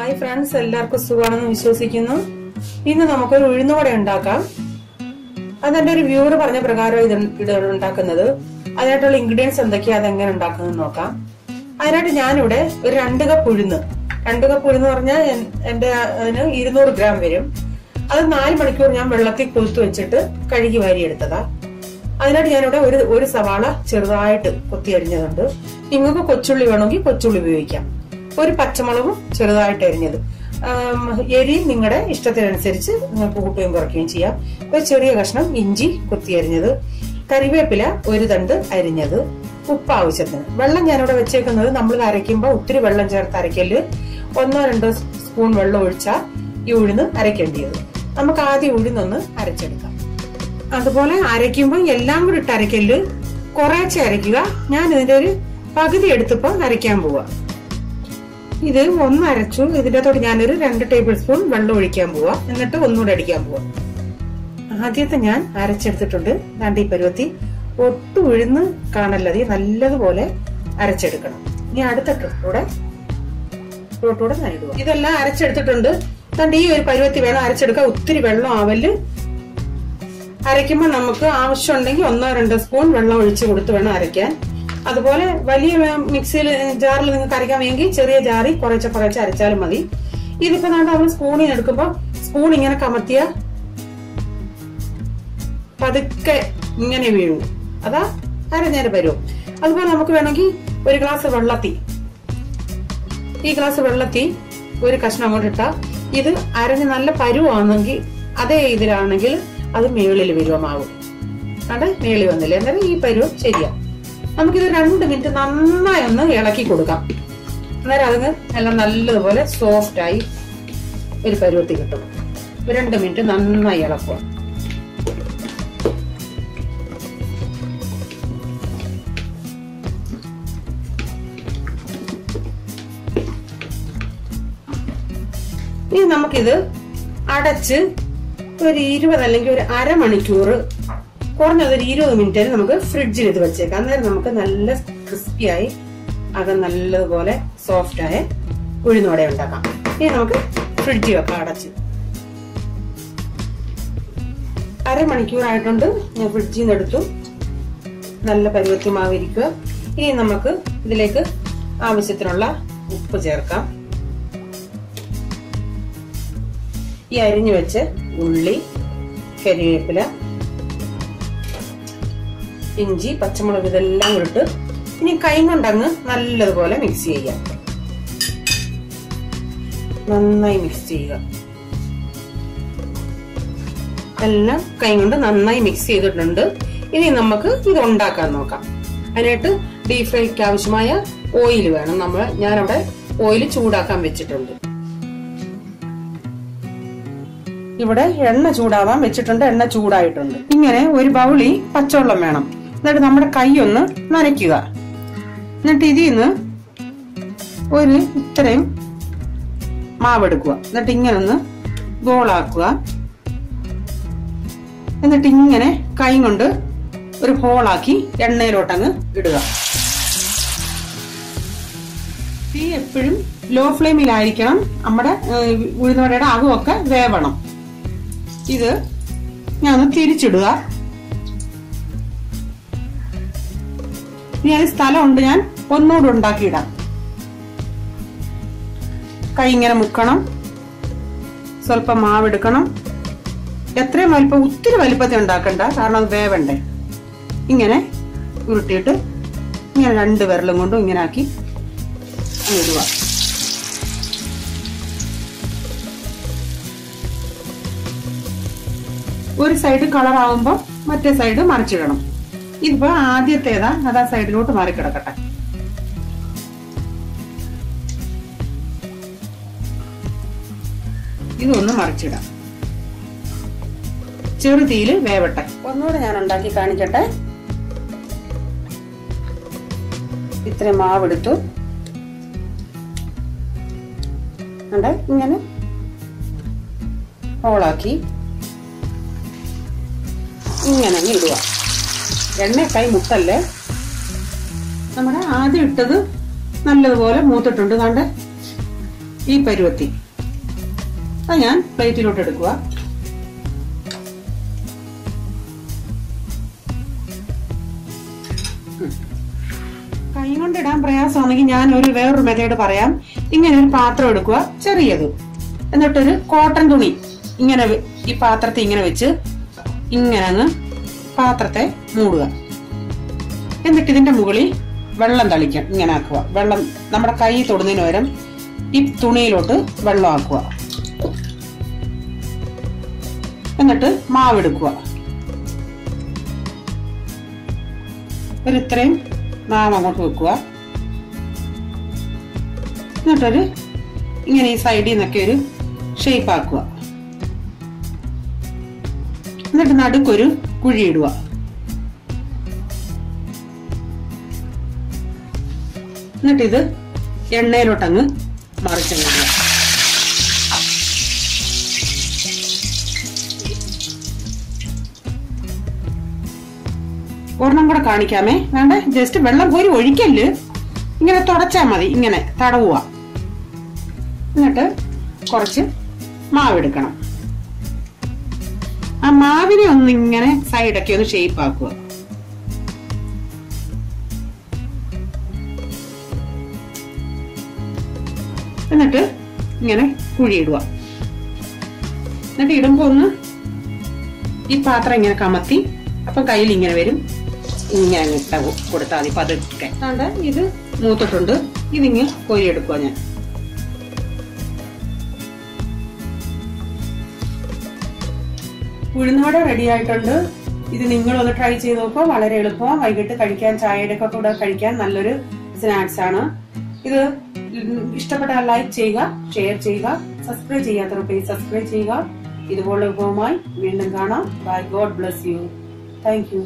Hi friends എല്ലാവർക്കും സുഖമാണെന്ന് വിശ്വസിക്കുന്നു. ഇന്ന് നമുക്കൊരു ഉഴുന്നുവട ഉണ്ടാക്കാം. അതെന്റെ ഒരു വ്യൂവർ പറഞ്ഞ പ്രകാരം ഇത് ഇത് ഉണ്ടാക്കുന്നത്. അതിനായിട്ടുള്ള ഇൻഗ്രീഡിയൻസ് എന്തൊക്കെയാ അതെങ്ങനെ ഉണ്ടാക്കുന്നത് നോക്കാം. അതിനായിട്ട് ഞാനിവിടെ ഒരു രണ്ട് കപ്പ് ഉഴുന്ന്. രണ്ട് കപ്പ് ഉഴുന്ന് പറഞ്ഞാൽ എന്റെ അതിന് ഇരുന്നൂറ് ഗ്രാം വരും. അത് നാല് മണിക്കൂർ ഞാൻ വെള്ളത്തിൽ കൊളുത്ത് വെച്ചിട്ട് കഴുകി വാരിയെടുത്തതാ. അതിനായിട്ട് ഞാനിവിടെ ഒരു ഒരു സവാള ചെറുതായിട്ട് കൊത്തി അരിഞ്ഞതുണ്ട്. നിങ്ങൾക്ക് കൊച്ചുള്ളി വേണമെങ്കിൽ കൊച്ചുള്ളി ഉപയോഗിക്കാം. ഒരു പച്ചമുളകും ചെറുതായിട്ട് അരിഞ്ഞത്. എരി നിങ്ങളുടെ ഇഷ്ടത്തിനനുസരിച്ച് നിങ്ങൾക്ക് കൂട്ടുകയും കുറയ്ക്കുകയും ചെയ്യാം. ഒരു ചെറിയ കഷ്ണം ഇഞ്ചി കുത്തി അരിഞ്ഞത്. കറിവേപ്പില ഒരു തണ്ട് അരിഞ്ഞത്. ഉപ്പ് ആവശ്യത്തിന്. വെള്ളം ഞാനിവിടെ വെച്ചേക്കുന്നത് നമ്മൾ അരയ്ക്കുമ്പോൾ ഒത്തിരി വെള്ളം ചേർത്ത് അരയ്ക്കൽ. ഒന്നോ രണ്ടോ സ്പൂൺ വെള്ളം ഒഴിച്ചാൽ ഈ ഉഴുന്ന് അരയ്ക്കേണ്ടിയത്. നമുക്ക് ആദ്യം ഉഴുന്നൊന്ന് അരച്ചെടുക്കാം. അതുപോലെ അരയ്ക്കുമ്പോൾ എല്ലാം കൂടി ഇട്ട് അരയ്ക്കൽ. കുറേച്ചെ അരയ്ക്കുക. ഞാൻ ഇതിന്റെ ഒരു പകുതി എടുത്തിപ്പോ അരയ്ക്കാൻ പോവാ. ഇത് ഒന്ന് അരച്ചു. ഇതിന്റെ അകത്തോട്ട് ഞാനൊരു രണ്ട് ടേബിൾ സ്പൂൺ വെള്ളം ഒഴിക്കാൻ പോവാ. എന്നിട്ട് ഒന്നുകൂടെ അടിക്കാൻ പോവാ. ആദ്യത്തെ ഞാൻ അരച്ചെടുത്തിട്ടുണ്ട്. ദാണ്ട് പരുവത്തി ഒട്ടും ഉഴുന്ന് കാണല്ലതി നല്ലതുപോലെ അരച്ചെടുക്കണം. ഇനി അടുത്ത ട്രിപ്പൂടെ ട്രിപ്പൂടെ നൽകുക ഇതെല്ലാം അരച്ചെടുത്തിട്ടുണ്ട്. തണ്ട് ഈ ഒരു പരുവത്തി വേണം അരച്ചെടുക്കാൻ. ഒത്തിരി വെള്ളം ആവൽ. അരയ്ക്കുമ്പോൾ നമുക്ക് ആവശ്യമുണ്ടെങ്കിൽ ഒന്നോ രണ്ടോ സ്പൂൺ വെള്ളം ഒഴിച്ച് കൊടുത്ത് വേണം അരയ്ക്കാൻ. അതുപോലെ വലിയ മിക്സിയിൽ ജാറിൽ നിങ്ങൾക്ക് അരയ്ക്കാൻ വേണ്ടി ചെറിയ ജാറിൽ കുറച്ച് കുറച്ച് അരച്ചാലും മതി. ഇതിപ്പോ നമ്മൾ നമ്മൾ സ്പൂണിൽ എടുക്കുമ്പോൾ സ്പൂൺ ഇങ്ങനെ കമത്തിയ പതുക്കെ ഇങ്ങനെ വീഴും. അതാ അരഞ്ഞേരം വരും. അതുപോലെ നമുക്ക് വേണമെങ്കിൽ ഒരു ഗ്ലാസ് വെള്ളത്തി. ഈ ഗ്ലാസ് വെള്ളത്തി ഒരു കഷ്ണം അങ്ങോട്ട് ഇട്ടാ ഇത് അരഞ്ഞ് നല്ല പരുവാണെങ്കിൽ അതേ ഇതിലാണെങ്കിൽ അത് മേളിൽ വിരുവമാകും അവിടെ മേളി വന്നില്ല? എന്നാലും ഈ പരുവം ശരിയാ. നമുക്കിത് രണ്ട് മിനിറ്റ് നന്നായി ഒന്ന് ഇളക്കി കൊടുക്കാം. അന്നേരം അതിന് എല്ലാം നല്ലതുപോലെ സോഫ്റ്റ് ആയി ഒരു പരുവത്തി കിട്ടും. രണ്ട് മിനിറ്റ് നന്നായി ഇളക്കുക. ഇനി നമുക്കിത് അടച്ച് ഒരു ഇരുപത് അല്ലെങ്കിൽ ഒരു അരമണിക്കൂർ കുറഞ്ഞത് ഒരു ഇരുപത് മിനിറ്റ് വരെ നമുക്ക് ഫ്രിഡ്ജിൽ ഇത് വെച്ചേക്കാം. അന്നേരം നമുക്ക് നല്ല ക്രിസ്പിയായി അത് നല്ലതുപോലെ സോഫ്റ്റ് ആയ ഉഴുന്നോടെ ഉണ്ടാക്കാം. ഇനി നമുക്ക് ഫ്രിഡ്ജിൽ വെക്കാം അടച്ച്. അരമണിക്കൂറായിട്ടുണ്ട് ഞാൻ ഫ്രിഡ്ജിൽ നിന്ന് എടുത്തു. നല്ല പരുവത്തി മാവിരിക്കുക ഇനി നമുക്ക് ഇതിലേക്ക് ആവശ്യത്തിനുള്ള ഉപ്പ് ചേർക്കാം. ഈ അരിഞ്ഞു വെച്ച് ഉള്ളി കരിവേപ്പില ഇഞ്ചി പച്ചമുളക് ഇതെല്ലാം ഇട്ട് ഇനി കൈ കൊണ്ടങ്ങ് നല്ലതുപോലെ മിക്സ് ചെയ്യാം. നന്നായി മിക്സ് ചെയ്യുക. എല്ലാം കൈ കൊണ്ട് നന്നായി മിക്സ് ചെയ്തിട്ടുണ്ട്. ഇനി നമുക്ക് ഇത് ഉണ്ടാക്കാൻ നോക്കാം. അതിനായിട്ട് ഡീപ് ഫ്രൈക്ക് ആവശ്യമായ ഓയിൽ വേണം. നമ്മൾ ഞാനവിടെ ഓയിൽ ചൂടാക്കാൻ വെച്ചിട്ടുണ്ട്. ഇവിടെ എണ്ണ ചൂടാവാൻ വെച്ചിട്ടുണ്ട്. എണ്ണ ചൂടായിട്ടുണ്ട്. ഇങ്ങനെ ഒരു ബൗളി പച്ചവെള്ളം വേണം. എന്നിട്ട് നമ്മുടെ കൈ ഒന്ന് നനയ്ക്കുക. എന്നിട്ട് ഇതിൽ നിന്ന് ഒരു ഇത്രയും മാവെടുക്കുക എന്നിട്ട് ഇങ്ങനെ ഒന്ന് ഗോളാക്കുക എന്നിട്ട് ഇങ്ങനെ കൈ കൊണ്ട് ഒരു ഹോളാക്കി എണ്ണയിലോട്ടങ്ങ് ഇടുക. തീ എപ്പോഴും ലോ ഫ്ലെയിമിലായിരിക്കണം നമ്മുടെ ഉഴുന്നവടയുടെ അകമൊക്കെ വേവണം. ഇത് ഞാൻ തിരിച്ചിടുക. ഇനി അതിന് സ്ഥലമുണ്ട് ഞാൻ. ഒന്നുകൂടെ ഉണ്ടാക്കിയിടാം. കൈ ഇങ്ങനെ മുക്കണം. സ്വല്പം മാവെടുക്കണം. എത്രയും വലിപ്പം ഒത്തിരി വലിപ്പത്തിൽ ഉണ്ടാക്കണ്ട കാരണം അത് വേവണ്ടേ. ഇങ്ങനെ ഉരുട്ടിയിട്ട് ഇങ്ങനെ രണ്ട് വിരലും കൊണ്ടും ഇങ്ങനെ ആക്കി ഇടുക. ഒരു സൈഡ് കളറാവുമ്പോൾ മറ്റേ സൈഡ് മറിച്ചിടണം. ഇതിപ്പോ ആദ്യത്തേതാ. അതാ സൈഡിലോട്ട് മാറി കിടക്കട്ടെ ഇതൊന്ന് മറിച്ചിടാം. ചെറുതീയിൽ വേവട്ടെ. ഒന്നുകൂടെ ഞാൻ ഉണ്ടാക്കി കാണിക്കട്ടെ. ഇത്രയും മാവെടുത്തു. ഇങ്ങനെ ഹോളാക്കി. ഇങ്ങനെ ഇടുക. എണ്ണ കൈ മുട്ടല്ലേ നമ്മുടെ ആദ്യം ഇട്ടത് നല്ലതുപോലെ മൂത്തിട്ടുണ്ട്. കണ്ട്? ഈ പരുവത്തി അത് ഞാൻ പ്ലേറ്റിലോട്ട് എടുക്കുക. കൈ കൊണ്ട് ഇടാൻ പ്രയാസമാണെങ്കിൽ ഞാൻ ഒരു വേറൊരു മെത്തേഡ് പറയാം. ഇങ്ങനെ ഒരു പാത്രം എടുക്കുക. ചെറിയത്. എന്നിട്ടൊരു കോട്ടൺ തുണി. ഇങ്ങനെ ഈ പാത്രത്തിൽ ഇങ്ങനെ വെച്ച് ഇങ്ങനെ പാത്രത്തെ മൂടുക. എന്നിട്ട് ഇതിന്റെ മുകളിൽ വെള്ളം തളിക്കാം ഇങ്ങനെ ആക്കുക. വെള്ളം നമ്മുടെ കൈ തൊടുന്നതിന് പകരം ഈ തുണിയിലോട്ട് വെള്ളം ആക്കുക. എന്നിട്ട് മാവെടുക്കുക ഒരു ഇത്രയും മാവ് അങ്ങോട്ട് വെക്കുക. എന്നിട്ടൊരു ഇങ്ങനെ ഈ സൈഡിൽ നിന്നൊക്കെ ഒരു ഷേപ്പ് ആക്കുക. എന്നിട്ട് നടുക്കൊരു കുഴിയിടുക. എന്നിട്ട് ഇത് എണ്ണയിലോട്ടങ്ങ് മറിച്ചിടുക ഒരെണ്ണം കൂടെ കാണിക്കാമേ. വേണ്ട? ജസ്റ്റ് വെള്ളം കോരി ഒഴിക്കല്ല്. ഇങ്ങനെ തുടച്ചാൽ മതി. ഇങ്ങനെ തടവുക. എന്നിട്ട് കുറച്ച് മാവെടുക്കണം ആ മാവിനെ ഒന്ന് ഇങ്ങനെ സൈഡൊക്കെ ഒന്ന് ഷേപ്പ് ആക്കുക എന്നിട്ട് ഇങ്ങനെ കുഴിയിടുക. എന്നിട്ട് ഇടുമ്പോ ഒന്ന് ഈ പാത്രം ഇങ്ങനെ കമത്തി അപ്പൊ കയ്യിൽ ഇങ്ങനെ വരും. ഇങ്ങനെ ഇട്ട കൊടുത്താൽ മതി. പതുക്കെ. അതുകൊണ്ട് ഇത് മൂത്തിട്ടുണ്ട്. ഇതിങ്ങനെ കൊരിയെടുക്കുക ഞാൻ. ഉഴുന്നുവട റെഡി ആയിട്ടുണ്ട്. ഇത് നിങ്ങൾ ഒന്ന് ട്രൈ ചെയ്ത് നോക്കുക. വളരെ എളുപ്പമാണ് വൈകിട്ട് കഴിക്കാൻ ചായയുടെ ഒക്കെ കൂടെ കഴിക്കാൻ നല്ലൊരു സ്നാക്സ് ആണ്. ഇത് ഇഷ്ടപ്പെട്ടാൽ ലൈക്ക് ചെയ്യുക ഷെയർ ചെയ്യുക സബ്സ്ക്രൈബ് ചെയ്യാത്തവർ പ്ലീസ് സബ്സ്ക്രൈബ് ചെയ്യുക. ഇതുപോലെ വിഭവമായി വീണ്ടും കാണാം. Bye God bless you thank you